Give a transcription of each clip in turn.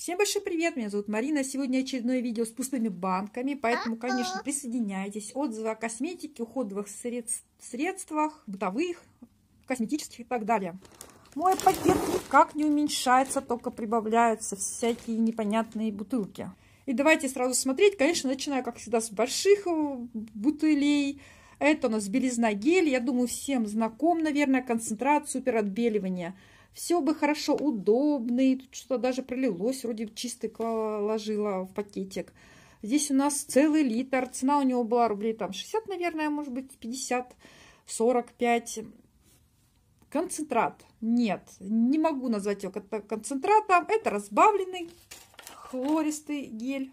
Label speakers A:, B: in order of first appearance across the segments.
A: Всем большой привет, меня зовут Марина. Сегодня очередное видео с пустыми банками, поэтому, конечно, присоединяйтесь. Отзывы о косметике, уходовых средств, средствах, бытовых, косметических и так далее. Мой пакет никак не уменьшается, только прибавляются всякие непонятные бутылки. И давайте сразу смотреть. Конечно, начинаю, как всегда, с больших э, бутылей. Это у нас белизна гель. Я думаю, всем знаком, наверное, концентрат супер отбеливания. Все бы хорошо, удобный. Тут что-то даже пролилось, вроде чистый ложила в пакетик. Здесь у нас целый литр. Цена у него была рублей там 60, наверное, может быть 50, 45. Концентрат. Нет, не могу назвать его концентратом. Это разбавленный хлористый гель.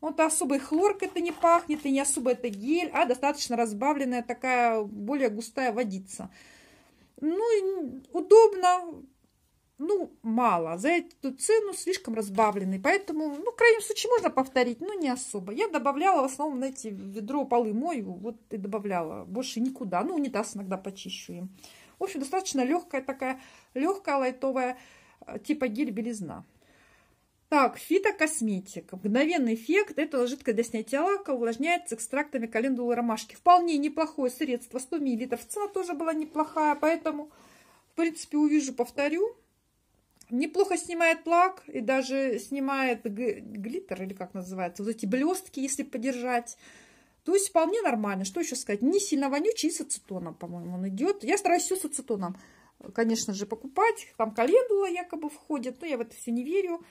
A: Вот особой хлоркой это не пахнет, и не особо это гель, а достаточно разбавленная такая более густая водица. Ну, удобно, ну, мало. За эту цену слишком разбавленный. Поэтому, ну, в крайнем случае, можно повторить, но не особо. Я добавляла в основном, знаете, ведро полы мою, вот и добавляла. Больше никуда. Ну, унитаз иногда почищу им. В общем, достаточно легкая такая, легкая, лайтовая, э, типа гель-белизна. Так, фитокосметика. Мгновенный эффект. Это жидкость для снятия лака увлажняется экстрактами календулы ромашки. Вполне неплохое средство. 100 мл. Цена тоже была неплохая, поэтому, в принципе, увижу, повторю. Неплохо снимает лак и даже снимает глиттер, или как называется, вот эти блестки, если подержать. То есть вполне нормально. Что еще сказать? Не сильно вонючий и с ацетоном, по-моему, он идет. Я стараюсь все с ацетоном, конечно же, покупать. Там календула якобы входит, но я в это все не верю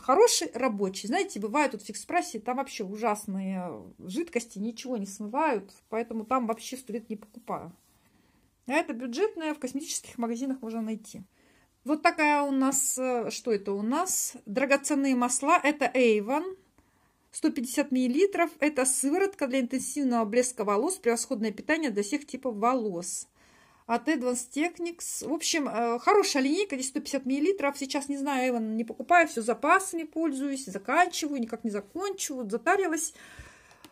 A: хороший рабочий. Знаете, бывают тут в фикс-прайсе, там вообще ужасные жидкости, ничего не смывают, поэтому там вообще сто лет не покупаю. А это бюджетное в косметических магазинах можно найти. Вот такая у нас, э, что это у нас? Драгоценные масла. Это Avon. 150 мл. Это сыворотка для интенсивного блеска волос. Превосходное питание для всех типов волос от Advanced Technics. В общем, э, хорошая линейка, здесь 150 миллилитров. Сейчас, не знаю, Эван не покупаю, все запасами пользуюсь, заканчиваю, никак не закончу, вот затарилась.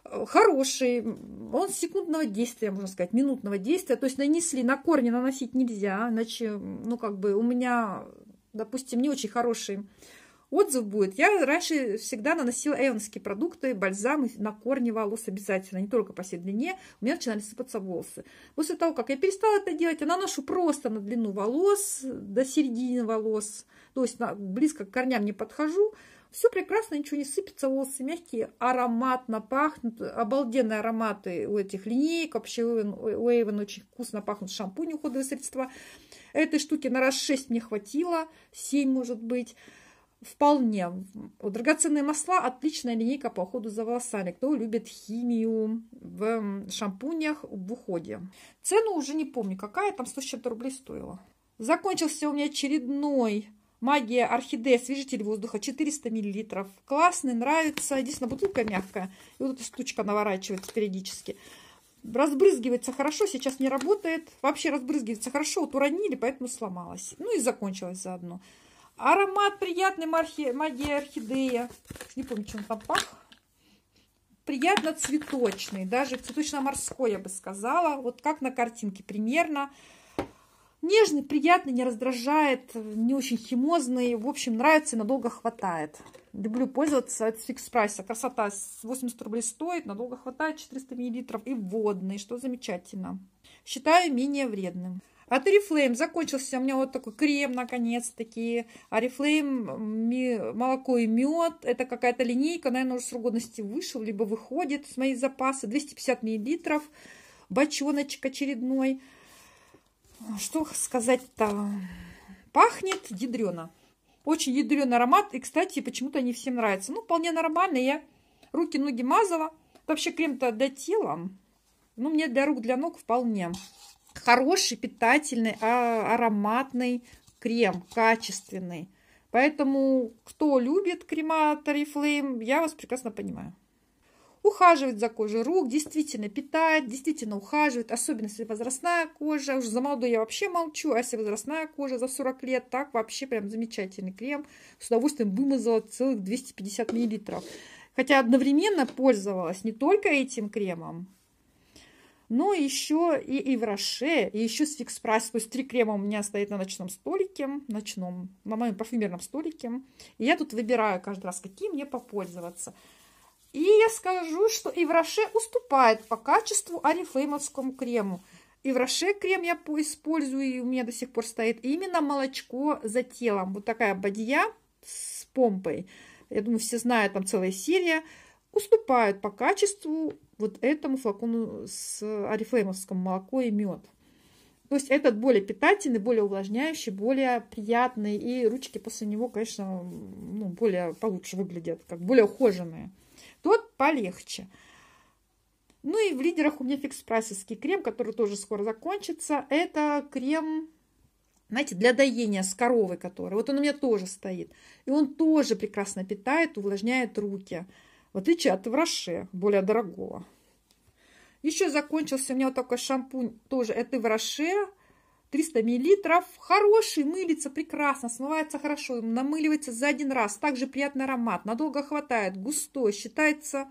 A: Э, хороший, он секундного действия, можно сказать, минутного действия. То есть нанесли, на корни наносить нельзя, иначе, ну, как бы у меня, допустим, не очень хороший отзыв будет. Я раньше всегда наносила эванские продукты, бальзамы на корни волос обязательно, не только по всей длине. У меня начинали сыпаться волосы. После того, как я перестала это делать, я наношу просто на длину волос, до середины волос, то есть близко к корням не подхожу. Все прекрасно, ничего не сыпется, волосы мягкие, ароматно пахнут, обалденные ароматы у этих линеек. Вообще у Эйвен очень вкусно пахнут шампунь, уходовые средства. Этой штуки на раз 6 мне хватило, 7 может быть. Вполне. Драгоценные масла – отличная линейка по уходу за волосами. Кто любит химию в шампунях в уходе. Цену уже не помню, какая, там 100 с чем-то рублей стоила. Закончился у меня очередной Магия Орхидея, освежитель воздуха, 400 мл. Классный, нравится. Единственное, бутылка мягкая. И вот эта штучка наворачивается периодически. Разбрызгивается хорошо, сейчас не работает. Вообще разбрызгивается хорошо, вот уронили, поэтому сломалась. Ну и закончилась заодно. Аромат приятный магия орхидея. Не помню, он там пах. Приятно цветочный, даже цветочно-морской, я бы сказала. Вот как на картинке примерно. Нежный, приятный, не раздражает, не очень химозный. В общем, нравится и надолго хватает. Люблю пользоваться от фикс прайса. Красота 80 рублей стоит, надолго хватает 400 миллилитров. И водный, что замечательно. Считаю менее вредным. От Oriflame закончился у меня вот такой крем, наконец-таки. Oriflame молоко и мед. Это какая-то линейка, наверное, уже срок годности вышел, либо выходит с моих запасов. 250 миллилитров. Бочоночек очередной. Что сказать-то? Пахнет ядрено. Очень ядреный аромат. И, кстати, почему-то не всем нравится. Ну, вполне нормально. Я руки-ноги мазала. Вообще крем-то для тела. Ну, мне для рук, для ног вполне хороший, питательный, а, ароматный крем, качественный. Поэтому, кто любит крема Oriflame, я вас прекрасно понимаю. Ухаживает за кожей рук, действительно питает, действительно ухаживает, особенно если возрастная кожа. Уже за молодой я вообще молчу, а если возрастная кожа за 40 лет, так вообще прям замечательный крем. С удовольствием вымазала целых 250 миллилитров. Хотя одновременно пользовалась не только этим кремом, Но еще и Ивраше, и еще с Фикс Прайс. То есть три крема у меня стоит на ночном столике, ночном, на моем парфюмерном столике. И я тут выбираю каждый раз, какие мне попользоваться. И я скажу, что Ивраше уступает по качеству арифеймовскому крему. Ивраше крем я использую, и у меня до сих пор стоит именно молочко за телом. Вот такая бадья с помпой. Я думаю, все знают, там целая серия. Уступает по качеству вот этому флакону с арифлеймовским молоко и мед. То есть этот более питательный, более увлажняющий, более приятный. И ручки после него, конечно, ну, более получше выглядят, как более ухоженные. Тот полегче. Ну и в лидерах у меня фикс-прайсовский крем, который тоже скоро закончится. Это крем, знаете, для доения с коровой, который. Вот он у меня тоже стоит. И он тоже прекрасно питает, увлажняет руки. В отличие от Враше, более дорогого. Еще закончился у меня вот такой шампунь, тоже это Враше. 300 миллилитров. Хороший, мылится прекрасно, смывается хорошо, намыливается за один раз. Также приятный аромат, надолго хватает, густой, считается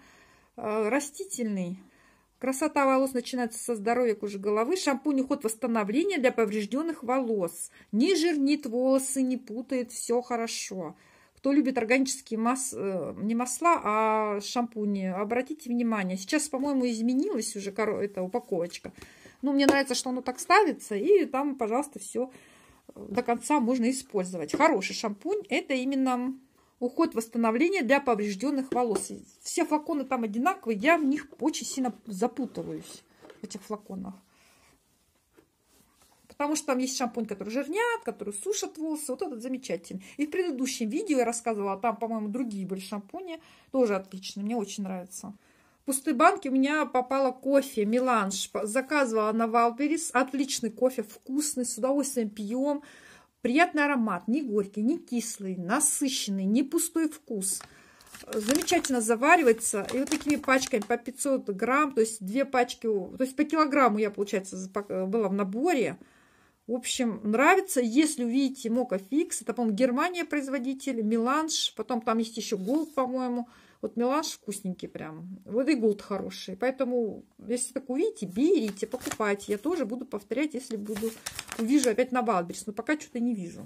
A: э, растительный. Красота волос начинается со здоровья кожи головы. Шампунь уход восстановления для поврежденных волос. Не жирнит волосы, не путает, все хорошо. Кто любит органические мас... Э, не масла, а шампуни, обратите внимание. Сейчас, по-моему, изменилась уже эта упаковочка. Но мне нравится, что оно так ставится. И там, пожалуйста, все э, до конца можно использовать. Хороший шампунь. Это именно уход восстановления для поврежденных волос. Все флаконы там одинаковые. Я в них очень сильно запутываюсь. В этих флаконах. Потому что там есть шампунь, который жирнят, который сушат волосы. Вот этот замечательный. И в предыдущем видео я рассказывала, там, по-моему, другие были шампуни. Тоже отличные. Мне очень нравится. В пустой банке у меня попало кофе Меланж. Заказывала на Валберис. Отличный кофе, вкусный, с удовольствием пьем. Приятный аромат, не горький, не кислый, насыщенный, не пустой вкус. Замечательно заваривается. И вот такими пачками по 500 грамм, то есть две пачки, то есть по килограмму я, получается, была в наборе. В общем, нравится. Если увидите Mocca Fix, это, по-моему, Германия производитель, Melange, потом там есть еще Gold, по-моему. Вот Melange вкусненький прям. Вот и Gold хороший. Поэтому, если так увидите, берите, покупайте. Я тоже буду повторять, если буду увижу опять на Wildberries. Но пока что-то не вижу.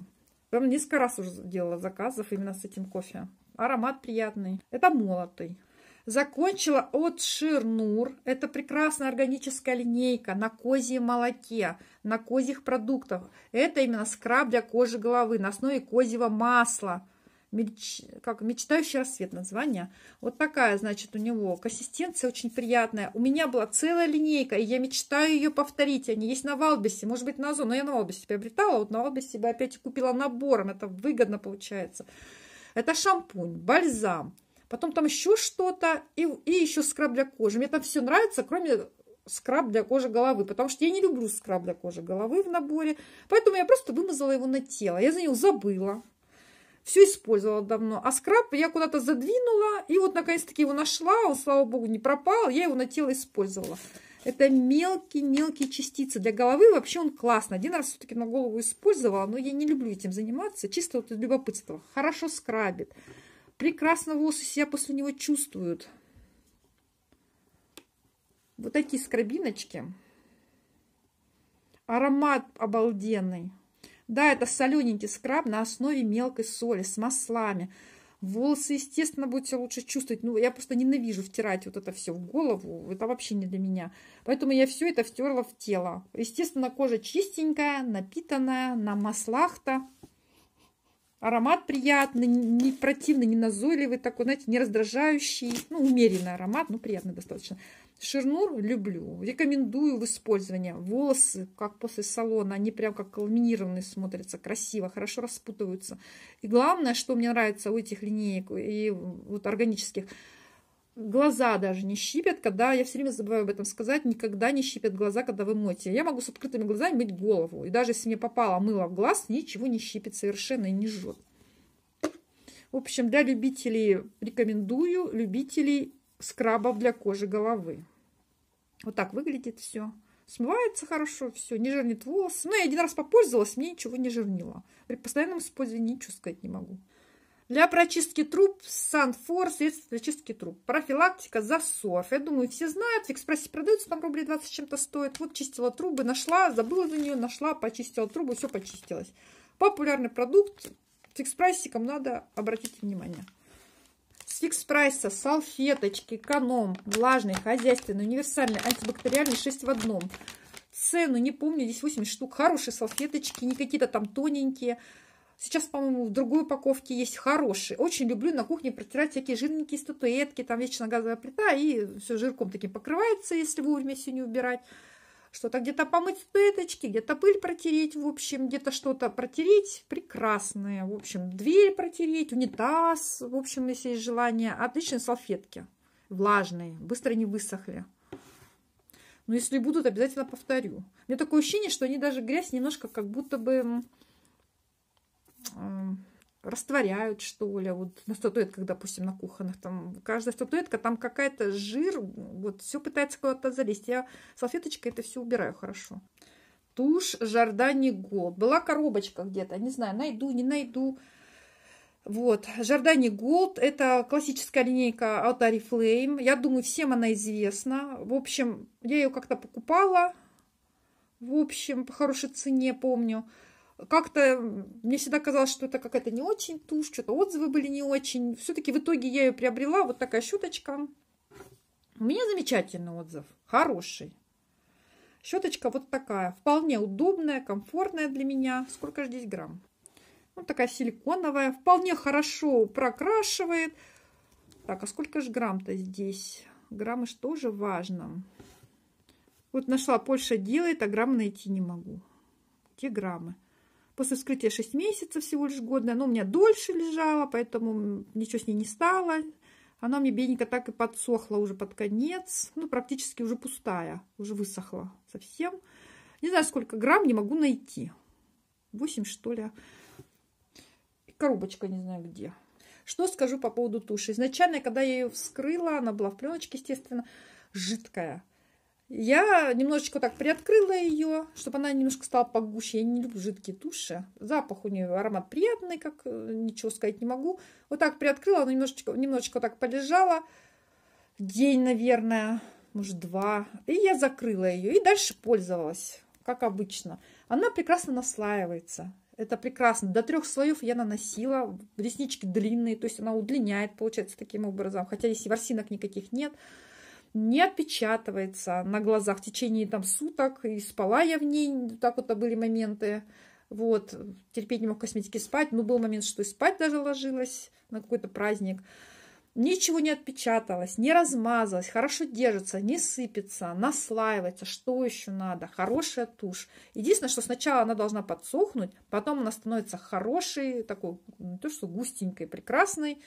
A: Прям несколько раз уже делала заказов именно с этим кофе. Аромат приятный. Это молотый. Закончила от Ширнур. Это прекрасная органическая линейка на козьем молоке, на козьих продуктах. Это именно скраб для кожи головы на основе козьего масла. Меч... Как мечтающий рассвет название. Вот такая, значит, у него консистенция очень приятная. У меня была целая линейка, и я мечтаю ее повторить. Они есть на Wildberries, может быть, на Озон, но я на Wildberries приобретала. Вот на Wildberries бы опять купила набором. Это выгодно получается. Это шампунь, бальзам, потом там еще что-то, и, и еще скраб для кожи. Мне там все нравится, кроме скраб для кожи головы, потому что я не люблю скраб для кожи головы в наборе, поэтому я просто вымазала его на тело. Я за него забыла, все использовала давно, а скраб я куда-то задвинула, и вот наконец-таки его нашла, он, слава богу, не пропал, я его на тело использовала. Это мелкие-мелкие частицы. Для головы вообще он классный. Один раз все-таки на голову использовала, но я не люблю этим заниматься, чисто вот из любопытства. Хорошо скрабит. Прекрасно волосы себя после него чувствуют. Вот такие скрабиночки. Аромат обалденный. Да, это солененький скраб на основе мелкой соли с маслами. Волосы, естественно, будете лучше чувствовать. Ну, я просто ненавижу втирать вот это все в голову. Это вообще не для меня. Поэтому я все это втерла в тело. Естественно, кожа чистенькая, напитанная на маслах-то. Аромат приятный, не противный, не назойливый такой, знаете, не раздражающий. Ну, умеренный аромат, ну, приятный достаточно. Ширнур люблю, рекомендую в использовании. Волосы, как после салона, они прям как ламинированные смотрятся, красиво, хорошо распутываются. И главное, что мне нравится у этих линеек и вот органических, глаза даже не щипят, когда, я все время забываю об этом сказать, никогда не щипят глаза, когда вы моете. Я могу с открытыми глазами мыть голову. И даже если мне попало мыло в глаз, ничего не щипит совершенно и не жжет. В общем, для любителей рекомендую, любителей скрабов для кожи головы. Вот так выглядит все. Смывается хорошо, все, не жирнит волос. Ну, я один раз попользовалась, мне ничего не жирнило. При постоянном использовании ничего сказать не могу. Для прочистки труб Санфор, средство для чистки труб. Профилактика засоров. Я думаю, все знают. В экспрессе продается, там рублей 20 чем-то стоит. Вот чистила трубы, нашла, забыла за нее, нашла, почистила трубу, все почистилось. Популярный продукт. С экспрессиком надо обратить внимание. С фикс прайса салфеточки, эконом, влажные, хозяйственные, универсальные, антибактериальные, 6 в одном. Цену не помню, здесь 80 штук. Хорошие салфеточки, не какие-то там тоненькие. Сейчас, по-моему, в другой упаковке есть хорошие. Очень люблю на кухне протирать всякие жирненькие статуэтки. Там вечно газовая плита, и все жирком таким покрывается, если вовремя все не убирать. Что-то где-то помыть статуэточки, где-то пыль протереть, в общем, где-то что-то протереть. Прекрасное. В общем, дверь протереть, унитаз, в общем, если есть желание. Отличные салфетки. Влажные, быстро не высохли. Но если будут, обязательно повторю. У меня такое ощущение, что они даже грязь немножко как будто бы растворяют, что ли. Вот на статуэтках, допустим, на кухонных, там каждая статуэтка, там какая-то жир, вот все пытается куда-то залезть. Я салфеточкой это все убираю хорошо. Тушь Giordani Gold. Была коробочка где-то, не знаю, найду, не найду. Вот, Giordani Gold, это классическая линейка от Oriflame. Я думаю, всем она известна. В общем, я ее как-то покупала. В общем, по хорошей цене, помню как-то мне всегда казалось, что это какая-то не очень тушь, что-то отзывы были не очень. Все-таки в итоге я ее приобрела, вот такая щеточка. У меня замечательный отзыв, хороший. Щеточка вот такая, вполне удобная, комфортная для меня. Сколько же здесь грамм? Вот такая силиконовая, вполне хорошо прокрашивает. Так, а сколько же грамм-то здесь? Граммы же тоже важно. Вот нашла, Польша делает, а грамм найти не могу. Где граммы? После вскрытия 6 месяцев всего лишь годная. Она у меня дольше лежала, поэтому ничего с ней не стало. Она мне бедненько так и подсохла уже под конец. Ну, практически уже пустая. Уже высохла совсем. Не знаю, сколько грамм, не могу найти. 8, что ли. Коробочка не знаю где. Что скажу по поводу туши. Изначально, когда я ее вскрыла, она была в пленочке, естественно, жидкая. Я немножечко так приоткрыла ее, чтобы она немножко стала погуще. Я не люблю жидкие туши. Запах у нее, аромат приятный, как э, ничего сказать не могу. Вот так приоткрыла, она немножечко, немножечко так полежала. День, наверное, может, два. И я закрыла ее. И дальше пользовалась, как обычно. Она прекрасно наслаивается. Это прекрасно. До трех слоев я наносила. Реснички длинные, то есть она удлиняет, получается, таким образом. Хотя если ворсинок никаких нет не отпечатывается на глазах в течение там суток. И спала я в ней, так вот были моменты. Вот, терпеть не мог косметики спать. Но был момент, что и спать даже ложилась на какой-то праздник. Ничего не отпечаталось, не размазалось, хорошо держится, не сыпется, наслаивается. Что еще надо? Хорошая тушь. Единственное, что сначала она должна подсохнуть, потом она становится хорошей, такой, не то что густенькой, прекрасной.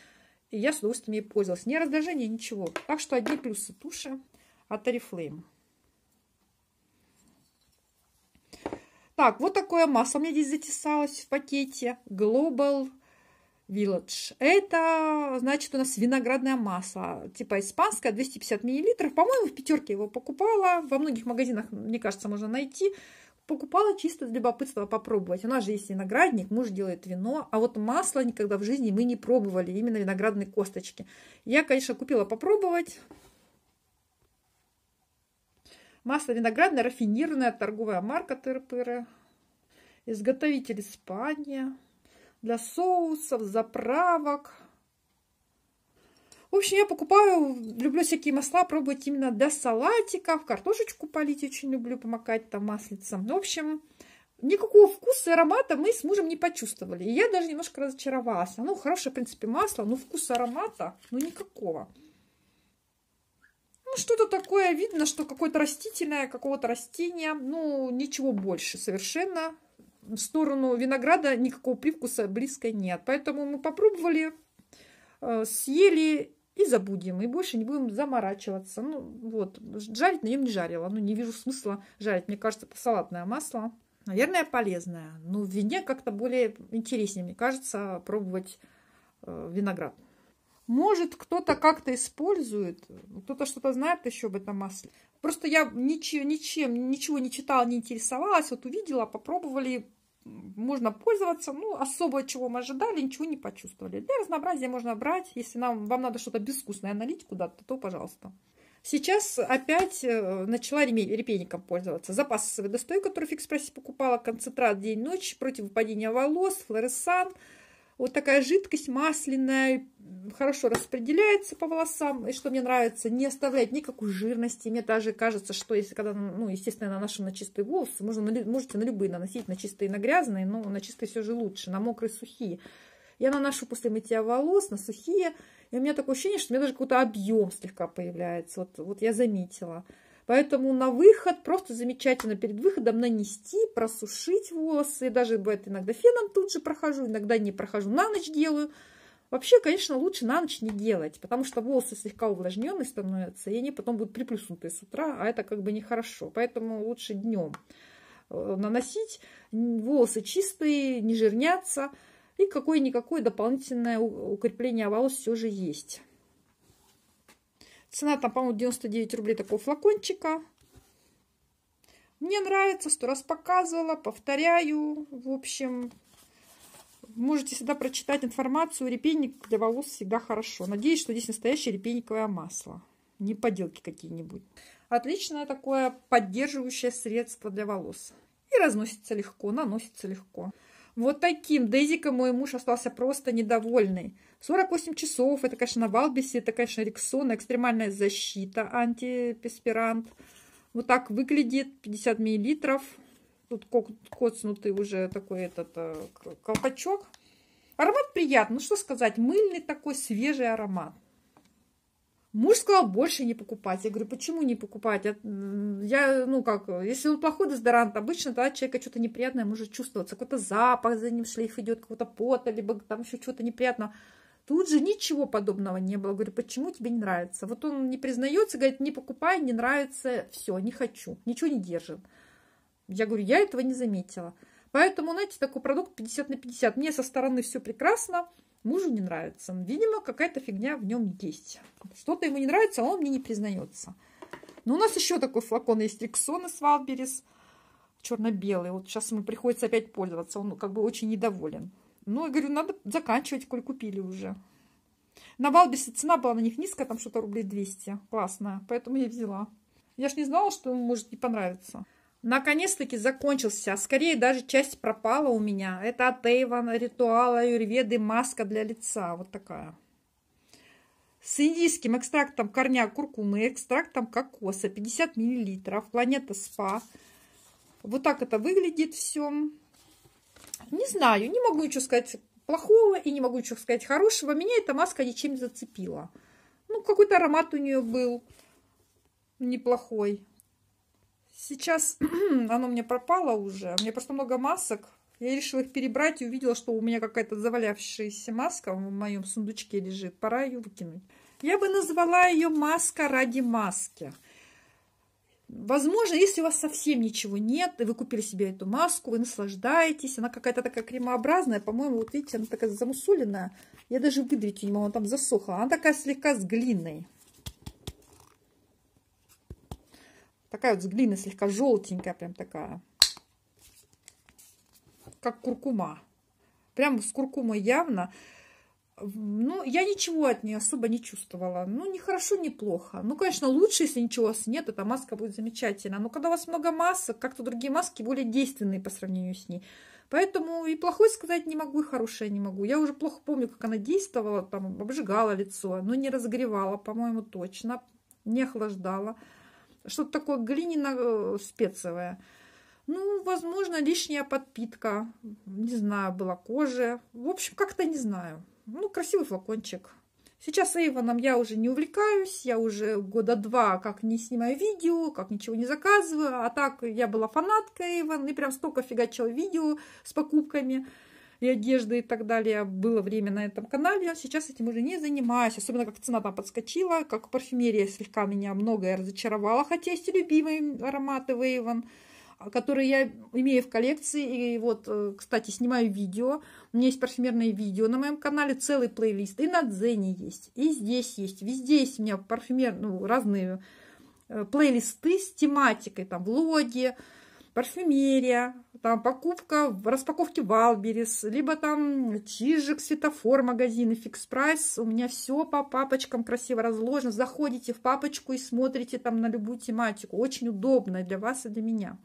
A: И я с удовольствием ей пользовалась. Ни раздражения, ничего. Так что одни плюсы туши от Oriflame. Так, вот такое масло меня здесь затесалось в пакете. Global Village. Это, значит, у нас виноградное масло. Типа испанское, 250 миллилитров. По-моему, в пятерке его покупала. Во многих магазинах, мне кажется, можно найти покупала чисто для любопытства попробовать. У нас же есть виноградник, муж делает вино, а вот масло никогда в жизни мы не пробовали, именно виноградные косточки. Я, конечно, купила попробовать. Масло виноградное, рафинированное, торговая марка Тырпыры. Изготовитель Испания. Для соусов, заправок. В общем, я покупаю, люблю всякие масла пробовать именно для салатиков. Картошечку полить очень люблю, помакать там маслицем. Ну, в общем, никакого вкуса и аромата мы с мужем не почувствовали. И я даже немножко разочаровалась. Ну, хорошее, в принципе, масло, но вкуса аромата, ну, никакого. Ну, что-то такое видно, что какое-то растительное, какого-то растения. Ну, ничего больше совершенно. В сторону винограда никакого привкуса близко нет. Поэтому мы попробовали, э, съели и забудем, и больше не будем заморачиваться. Ну, вот, жарить на нем не жарила, ну, не вижу смысла жарить. Мне кажется, это салатное масло. Наверное, полезное. Но в вине как-то более интереснее, мне кажется, пробовать э, виноград. Может, кто-то как-то использует, кто-то что-то знает еще об этом масле. Просто я ничего, ничем, ничего не читала, не интересовалась. Вот увидела, попробовали, можно пользоваться. Ну, особо чего мы ожидали, ничего не почувствовали. Для разнообразия можно брать. Если нам, вам надо что-то безвкусное налить куда-то, то пожалуйста. Сейчас опять э, начала репейником пользоваться. Запасы водостой, который Фикс покупала, концентрат день-ночь против выпадения волос, флоресан – вот такая жидкость масляная, хорошо распределяется по волосам. И что мне нравится, не оставляет никакой жирности. Мне даже кажется, что если когда, ну, естественно, наношу на чистые волосы, можно, можете на любые наносить, на чистые и на грязные, но на чистые все же лучше, на мокрые сухие. Я наношу после мытья волос на сухие, и у меня такое ощущение, что у меня даже какой-то объем слегка появляется. Вот, вот я заметила. Поэтому на выход просто замечательно перед выходом нанести, просушить волосы. Даже бывает иногда феном тут же прохожу, иногда не прохожу, на ночь делаю. Вообще, конечно, лучше на ночь не делать, потому что волосы слегка увлажненные становятся, и они потом будут приплюснутые с утра, а это как бы нехорошо. Поэтому лучше днем э, наносить. Волосы чистые, не жирнятся. И какое-никакое дополнительное укрепление волос все же есть. Цена там, по-моему, 99 рублей такого флакончика. Мне нравится, сто раз показывала, повторяю. В общем, можете всегда прочитать информацию. Репейник для волос всегда хорошо. Надеюсь, что здесь настоящее репейниковое масло. Не поделки какие-нибудь. Отличное такое поддерживающее средство для волос. И разносится легко, наносится легко. Вот таким Дейзиком мой муж остался просто недовольный. 48 часов, это, конечно, на Валбисе, это, конечно, Рексона, экстремальная защита, антипеспирант. Вот так выглядит, 50 миллилитров. Тут коцнутый уже такой этот э, колпачок. Аромат приятный, ну что сказать, мыльный такой свежий аромат. Муж сказал, больше не покупать. Я говорю, почему не покупать? Я, ну как, если он плохой дезодорант, обычно тогда человека что-то неприятное может чувствоваться. Какой-то запах за ним шлейф идет, какого-то пота, либо там еще что-то неприятного. Тут же ничего подобного не было. Говорю, почему тебе не нравится? Вот он не признается, говорит, не покупай, не нравится, все, не хочу, ничего не держит. Я говорю, я этого не заметила. Поэтому, знаете, такой продукт 50 на 50. Мне со стороны все прекрасно, мужу не нравится. Видимо, какая-то фигня в нем есть. Что-то ему не нравится, а он мне не признается. Но у нас еще такой флакон есть Рексона с Валберис. Черно-белый. Вот сейчас ему приходится опять пользоваться. Он как бы очень недоволен. Ну, я говорю, надо заканчивать, коль купили уже. На Валберсе цена была на них низкая, там что-то рублей 200. Классная. Поэтому я взяла. Я ж не знала, что ему может не понравиться. Наконец-таки закончился. Скорее, даже часть пропала у меня. Это от Эйвана, Ритуала, Юрведы, маска для лица. Вот такая. С индийским экстрактом корня куркумы, экстрактом кокоса, 50 мл. Планета СПА. Вот так это выглядит все. Не знаю, не могу ничего сказать плохого и не могу ничего сказать хорошего. Меня эта маска ничем не зацепила. Ну, какой-то аромат у нее был неплохой. Сейчас оно мне пропало уже. У меня просто много масок. Я решила их перебрать и увидела, что у меня какая-то завалявшаяся маска в моем сундучке лежит. Пора ее выкинуть. Я бы назвала ее маска ради маски. Возможно, если у вас совсем ничего нет, и вы купили себе эту маску, вы наслаждаетесь, она какая-то такая кремообразная, по-моему, вот видите, она такая замусоленная, я даже выдавить не могу, она там засохла, она такая слегка с глиной. Такая вот с слегка желтенькая, прям такая. Как куркума. Прям с куркумой явно. Ну, я ничего от нее особо не чувствовала. Ну, не хорошо, не плохо. Ну, конечно, лучше, если ничего нет, эта маска будет замечательна. Но когда у вас много масок, как-то другие маски более действенные по сравнению с ней. Поэтому и плохой сказать не могу, и хорошее не могу. Я уже плохо помню, как она действовала, там, обжигала лицо, но не разогревала, по-моему, точно, не охлаждала что-то такое глиняно-спецовое. Ну, возможно, лишняя подпитка. Не знаю, была кожа. В общем, как-то не знаю. Ну, красивый флакончик. Сейчас Эйвоном я уже не увлекаюсь. Я уже года два как не снимаю видео, как ничего не заказываю. А так я была фанаткой Эйвон и прям столько фигачила видео с покупками и одежды и так далее. Было время на этом канале, сейчас этим уже не занимаюсь. Особенно, как цена там подскочила, как парфюмерия слегка меня многое разочаровала. Хотя есть и любимые ароматы Вейван, которые я имею в коллекции. И вот, э, кстати, снимаю видео. У меня есть парфюмерные видео на моем канале, целый плейлист. И на Дзене есть, и здесь есть. Везде есть у меня парфюмер, ну, разные э, плейлисты с тематикой. Там влоги, парфюмерия, там покупка в распаковке Wildberries, либо там Чижик, Светофор, магазины, Fix Price. У меня все по папочкам красиво разложено. Заходите в папочку и смотрите там на любую тематику. Очень удобно для вас и для меня.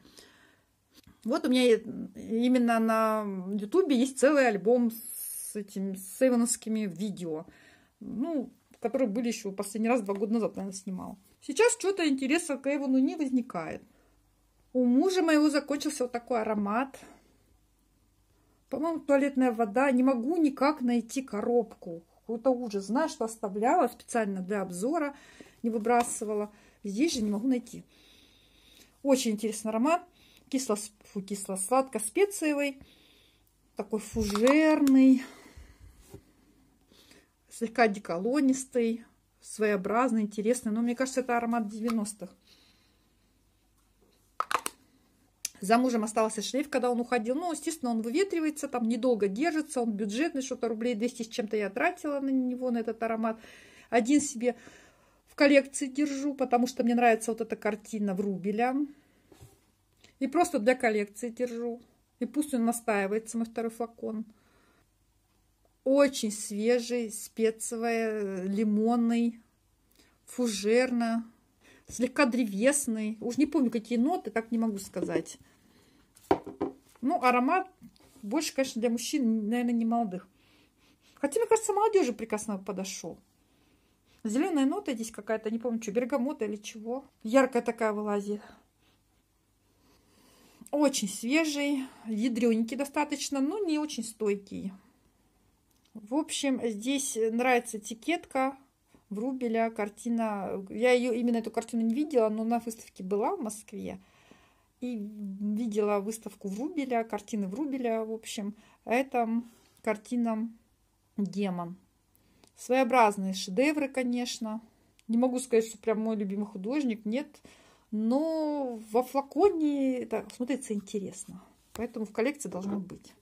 A: Вот у меня именно на Ютубе есть целый альбом с этими эйвоновскими видео. Ну, которые были еще последний раз два года назад, наверное, снимала. Сейчас что-то интереса к Эйвону не возникает. У мужа моего закончился вот такой аромат. По-моему, туалетная вода. Не могу никак найти коробку. Какой-то ужас. Знаю, что оставляла специально для обзора. Не выбрасывала. Здесь же не могу найти. Очень интересный аромат. Кисло, фу, кисло-сладко-специевый. Такой фужерный. Слегка деколонистый. Своеобразный, интересный. Но мне кажется, это аромат 90-х. За мужем остался шлейф, когда он уходил. Ну, естественно, он выветривается, там недолго держится, он бюджетный, что-то рублей 200 с чем-то я тратила на него, на этот аромат. Один себе в коллекции держу, потому что мне нравится вот эта картина в рубеля. И просто для коллекции держу. И пусть он настаивается, мой второй флакон. Очень свежий, спецевый, лимонный, фужерно, слегка древесный. Уж не помню, какие ноты, так не могу сказать. Ну, аромат больше, конечно, для мужчин, наверное, не молодых. Хотя, мне кажется, молодежи прекрасно подошел. Зеленая нота здесь какая-то, не помню, что, бергамота или чего. Яркая такая вылазит. Очень свежий, ядрененький достаточно, но не очень стойкий. В общем, здесь нравится этикетка Врубеля, картина. Я ее именно эту картину не видела, но на выставке была в Москве и видела выставку Врубеля, картины Врубеля, в общем. Это картина «Демон». Своеобразные шедевры, конечно. Не могу сказать, что прям мой любимый художник, нет. Но во флаконе это смотрится интересно. Поэтому в коллекции должно быть.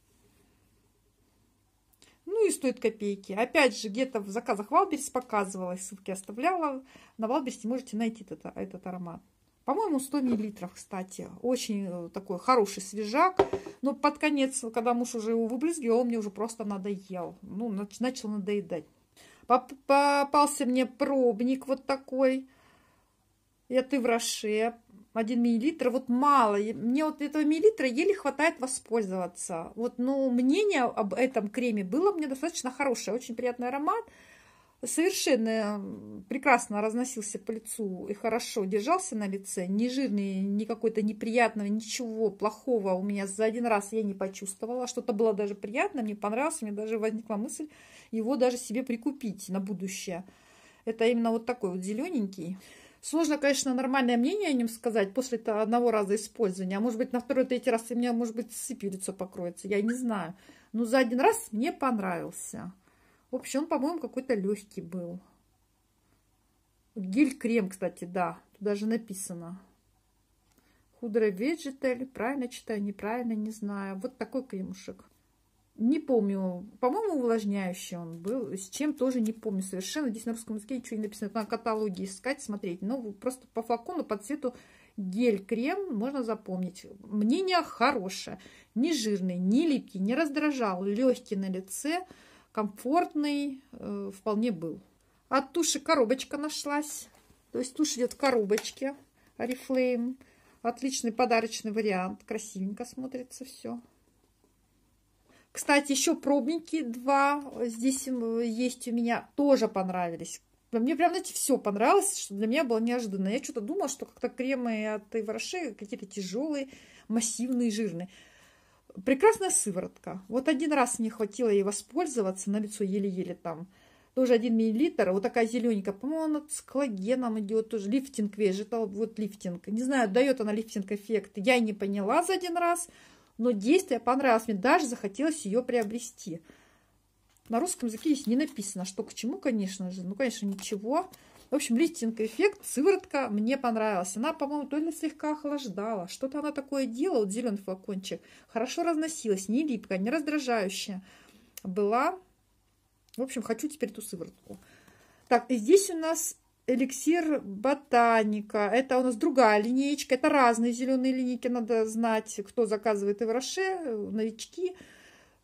A: Ну и стоит копейки. Опять же, где-то в заказах Wildberries показывала, ссылки оставляла. На Валберсе можете найти этот, этот аромат. По-моему, 100 миллилитров, кстати. Очень э, такой хороший свежак. Но под конец, когда муж уже его выбрызгивал, он мне уже просто надоел. Ну, начал надоедать. Попался мне пробник вот такой. Это в Роше. 1 миллилитр. Вот мало. Мне вот этого миллилитра еле хватает воспользоваться. Вот, ну, мнение об этом креме было мне достаточно хорошее. Очень приятный аромат совершенно прекрасно разносился по лицу и хорошо держался на лице, не жирный, ни какой-то неприятного, ничего плохого у меня за один раз я не почувствовала, что-то было даже приятно, мне понравился, мне даже возникла мысль его даже себе прикупить на будущее. Это именно вот такой вот зелененький. Сложно, конечно, нормальное мнение о нем сказать после одного раза использования. А может быть, на второй, третий раз у меня, может быть, сыпью лицо покроется. Я не знаю. Но за один раз мне понравился. В общем, он, по-моему, какой-то легкий был. Гель-крем, кстати, да. Тут даже написано. Худра Vegetal. Правильно читаю, неправильно, не знаю. Вот такой кремушек. Не помню. По-моему, увлажняющий он был. С чем тоже не помню совершенно. Здесь на русском языке ничего не написано. На каталоге искать, смотреть. Но просто по флакону, по цвету гель-крем можно запомнить. Мнение хорошее. Не жирный, не липкий, не раздражал. Легкий на лице комфортный э, вполне был. От туши коробочка нашлась. То есть тушь идет в коробочке. Oriflame. Отличный подарочный вариант. Красивенько смотрится все. Кстати, еще пробники два здесь есть у меня. Тоже понравились. Мне прям, знаете, все понравилось, что для меня было неожиданно. Я что-то думала, что как-то кремы от Ивраше какие-то тяжелые, массивные, жирные. Прекрасная сыворотка. Вот один раз мне хватило ей воспользоваться, на лицо еле-еле там. Тоже один миллилитр, вот такая зелененькая. По-моему, она с коллагеном идет тоже. Лифтинг вежитал, вот лифтинг. Не знаю, дает она лифтинг эффект. Я не поняла за один раз, но действие понравилось. Мне даже захотелось ее приобрести. На русском языке здесь не написано, что к чему, конечно же. Ну, конечно, ничего. В общем, лифтинг эффект, сыворотка мне понравилась. Она, по-моему, то ли слегка охлаждала. Что-то она такое делала, вот зеленый флакончик. Хорошо разносилась, не липкая, не раздражающая. Была. В общем, хочу теперь эту сыворотку. Так, и здесь у нас эликсир ботаника. Это у нас другая линейка. Это разные зеленые линейки. Надо знать, кто заказывает в Роше, новички.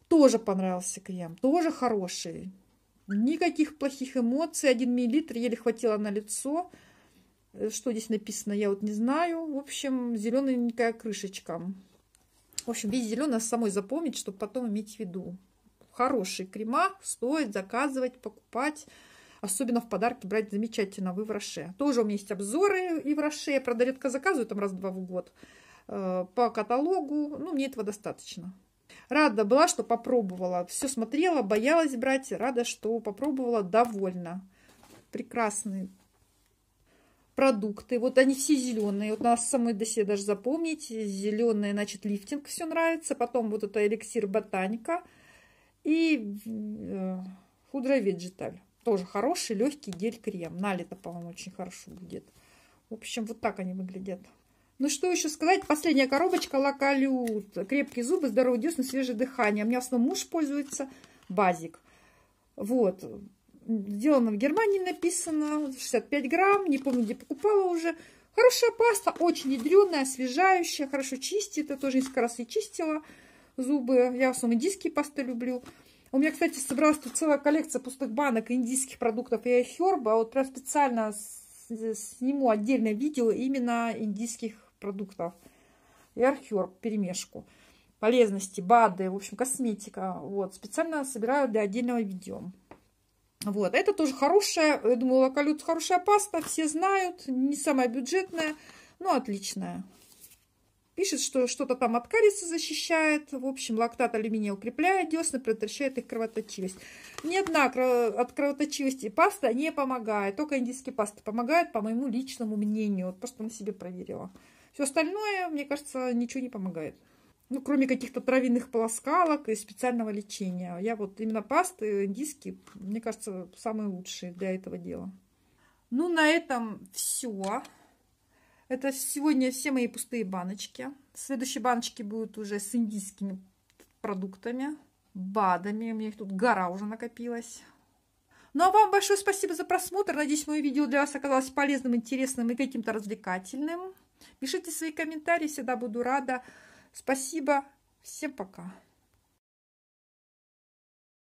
A: Тоже понравился крем. Тоже хороший. Никаких плохих эмоций. Один миллилитр еле хватило на лицо. Что здесь написано, я вот не знаю. В общем, зелененькая крышечка. В общем, весь зеленый самой запомнить, чтобы потом иметь в виду. Хорошие крема стоит заказывать, покупать. Особенно в подарки брать замечательно в Роше. Тоже у меня есть обзоры и в Роше. Я, правда, редко заказываю, там раз-два в год. Э, по каталогу. Ну, мне этого достаточно. Рада была, что попробовала. Все смотрела, боялась брать. Рада, что попробовала. Довольна. Прекрасный продукты. Вот они все зеленые. Вот нас самой до себе даже запомнить. Зеленые, значит, лифтинг все нравится. Потом вот это эликсир ботаника. И э, худра веджиталь. Тоже хороший, легкий гель-крем. Налито, по-моему, очень хорошо будет. В общем, вот так они выглядят. Ну, что еще сказать? Последняя коробочка Лакалют. Крепкие зубы, здоровый десны, свежее дыхание. У меня в основном муж пользуется. Базик. Вот сделано в Германии написано, 65 грамм, не помню, где покупала уже. Хорошая паста, очень ядреная, освежающая, хорошо чистит. Я тоже несколько раз и чистила зубы. Я в основном индийские пасты люблю. У меня, кстати, собралась тут целая коллекция пустых банок индийских продуктов и херба. Вот прям специально сниму отдельное видео именно индийских продуктов. И архерб, перемешку. Полезности, БАДы, в общем, косметика. Вот, специально собираю для отдельного видео. Вот, это тоже хорошая, я думаю, лаколют хорошая паста, все знают, не самая бюджетная, но отличная. Пишет, что что-то там от кариеса защищает. В общем, лактат алюминия укрепляет десны, предотвращает их кровоточивость. Ни одна от кровоточивости паста не помогает. Только индийские пасты помогают, по моему личному мнению. Вот просто на себе проверила. Все остальное, мне кажется, ничего не помогает. Ну, кроме каких-то травяных полоскалок и специального лечения. Я вот именно пасты индийские, мне кажется, самые лучшие для этого дела. Ну, на этом все. Это сегодня все мои пустые баночки. Следующие баночки будут уже с индийскими продуктами, БАДами. У меня их тут гора уже накопилась. Ну, а вам большое спасибо за просмотр. Надеюсь, мое видео для вас оказалось полезным, интересным и каким-то развлекательным. Пишите свои комментарии, всегда буду рада. Спасибо. Всем пока.